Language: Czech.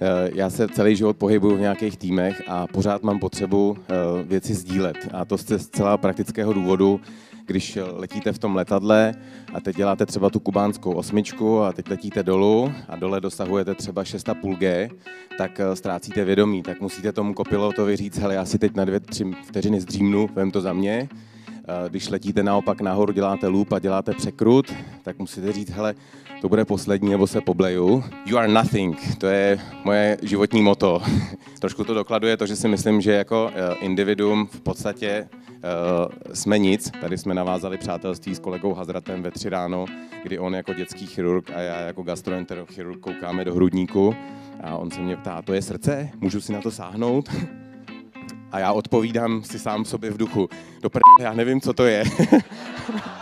Eh, já se celý život pohybuju v nějakých týmech a pořád mám potřebu eh, věci sdílet. A to z celá praktického důvodu, když letíte v tom letadle a teď děláte třeba tu kubánskou osmičku a teď letíte dolů a dole dosahujete třeba 6,5G, tak eh, ztrácíte vědomí, tak musíte tomu kopilotovi říct, hele, já si teď na dvě, tři vteřiny zdřímnu, vem to za mě. Když letíte naopak nahoru, děláte loop a děláte překrut, tak musíte říct, hele, to bude poslední, nebo se pobleju. You are nothing, to je moje životní moto. Trošku to dokladuje to, že si myslím, že jako eh, individuum v podstatě uh, jsme nic. Tady jsme navázali přátelství s kolegou Hazratem ve tři ráno, kdy on jako dětský chirurg a já jako gastroenterochirurg koukáme do hrudníku a on se mě ptá, to je srdce? Můžu si na to sáhnout? A já odpovídám si sám sobě v duchu, do pr... já nevím, co to je.